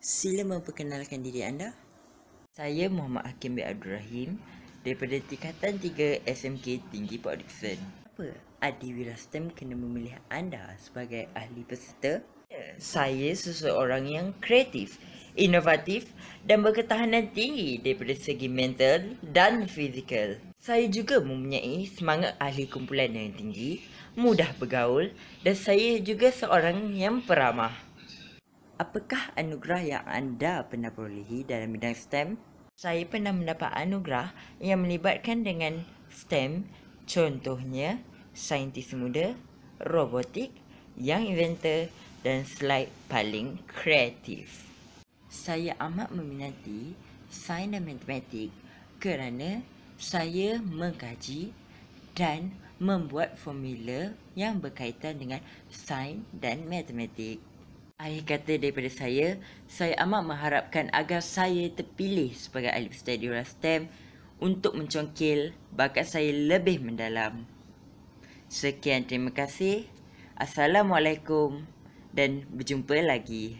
Sila memperkenalkan diri anda. Saya Muhammad Hakim bin Abdul Rahim daripada Tingkatan 3 SMK Tinggi Port Dickson. Apa Adiwira STEM kena memilih anda sebagai ahli peserta? Saya seseorang yang kreatif, inovatif dan berketahanan tinggi daripada segi mental dan fizikal. Saya juga mempunyai semangat ahli kumpulan yang tinggi, mudah bergaul dan saya juga seorang yang peramah. Apakah anugerah yang anda pernah perolehi dalam bidang STEM? Saya pernah mendapat anugerah yang melibatkan dengan STEM, contohnya saintis muda, robotik, yang inventor dan slide paling kreatif. Saya amat meminati sains dan matematik kerana saya mengkaji dan membuat formula yang berkaitan dengan sains dan matematik. Akhir kata daripada saya, saya amat mengharapkan agar saya terpilih sebagai ahli peserta di STEM untuk mencongkil bakat saya lebih mendalam. Sekian terima kasih. Assalamualaikum dan berjumpa lagi.